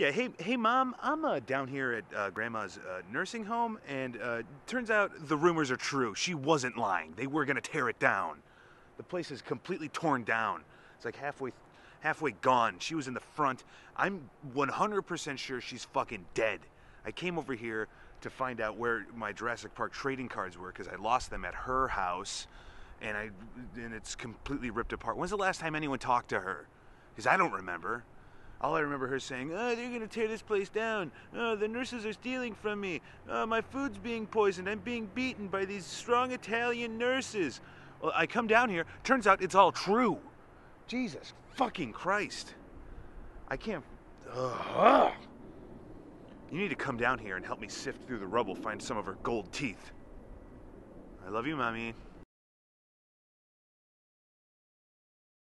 Yeah, hey, hey, mom. I'm uh, down here at uh, grandma's uh, nursing home, and uh, turns out the rumors are true. She wasn't lying. They were gonna tear it down. The place is completely torn down. It's like halfway, halfway gone. She was in the front. I'm 100% sure she's fucking dead. I came over here to find out where my Jurassic Park trading cards were because I lost them at her house, and I, and it's completely ripped apart. When's the last time anyone talked to her? Because I don't remember. All I remember her saying, "Oh, they're gonna tear this place down. Oh, the nurses are stealing from me. Oh, my food's being poisoned. I'm being beaten by these strong Italian nurses." Well, I come down here. Turns out it's all true. Jesus fucking Christ! I can't. Ugh. You need to come down here and help me sift through the rubble, find some of her gold teeth. I love you, mommy.